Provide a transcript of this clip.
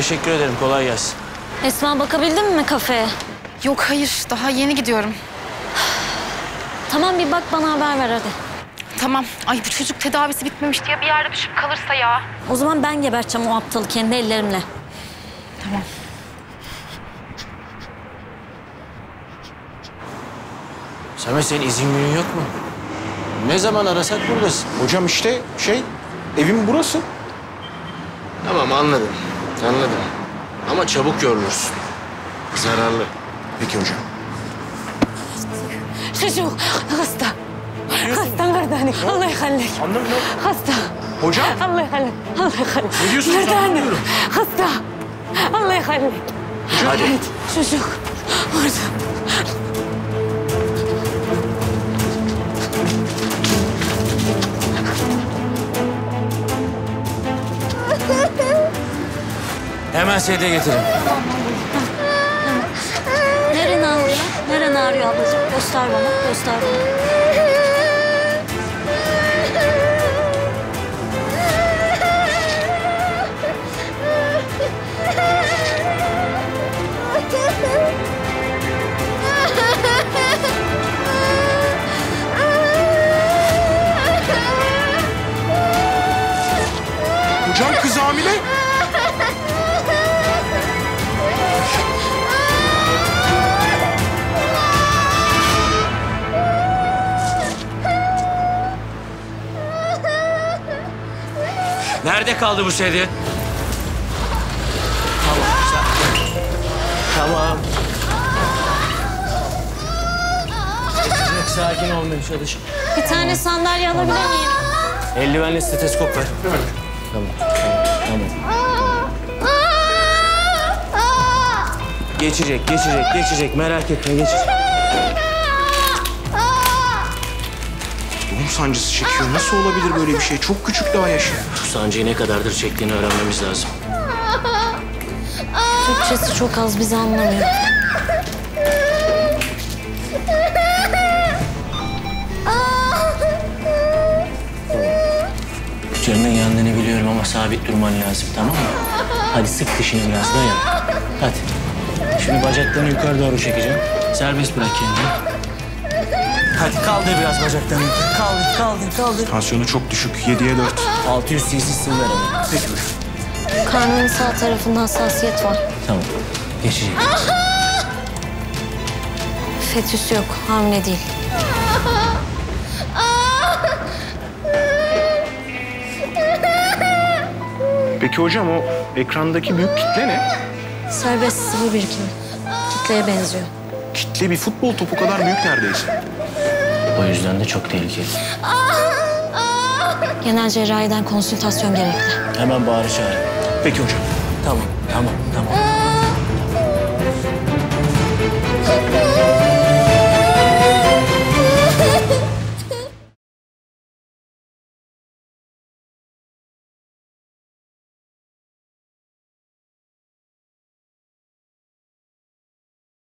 Teşekkür ederim. Kolay gelsin. Esma bakabildin mi kafeye? Yok hayır daha yeni gidiyorum. Tamam bir bak bana haber ver hadi. Tamam. Ay bu çocuk tedavisi bitmemiş diye bir yerde düşüp kalırsa ya. O zaman ben geberteceğim o aptalı kendi ellerimle. Tamam. Samet senin izin günün yok mu? Ne zaman arasak buradasın. Hocam işte şey, evim burası. Tamam anladım. Anladım. Ama çabuk yorulursun. Zararlı. Peki hocam. Çocuk hasta. Hasta Merdane. Allah yıkanlık. Anlamıyorum. Hasta. Hocam? Allah yıkanlık. Allah yıkanlık. Ne diyorsunuz? Merdane. Hasta. Allah yıkanlık. Hadi. Çocuk. Orada. Hemen sedye getirin. Neren ağrıyor? Neren ağrıyor ablacığım? Göster bana. Göster bana. Hocam kız hamile. Nerede kaldı bu sedye? Tamam. Sakin. Tamam. Çok sakin olmaya çalış. Bir tane sandalye alabilir miyim? Eldivenle steteskop ver. Tamam, tamam, tamam. Geçecek, geçecek, geçecek. Merak etme, geçecek. Doğum sancısı çekiyor. Nasıl olabilir böyle bir şey? Çok küçük daha yaşı. Bu sancıyı ne kadardır çektiğini öğrenmemiz lazım. Türkçesi çok az bizi anlamıyor. Canının yandığını biliyorum ama sabit durman lazım, tamam mı? Hadi sık dişini biraz, dayan. Hadi. Şimdi bacaklarını yukarı doğru çekeceğim. Serbest bırak kendini. Hadi kaldır biraz bacaklarını. Kaldır, kaldır, kaldır. Tansiyonu çok düşük. 7'ye 4. 600 cc sıvı ver. Peki. Karnının sağ tarafında hassasiyet var. Tamam. Geçecek. Fetüs yok, hamile değil. Peki hocam o ekrandaki büyük kitle ne? Serbest sıvı birikimi. Kitleye benziyor. Kitle bir futbol topu kadar büyük neredeyse. O yüzden de çok tehlikeli. Genel cerrahiden konsültasyon gerekli. Hemen bağırı çağır. Peki hocam. Tamam, tamam, tamam.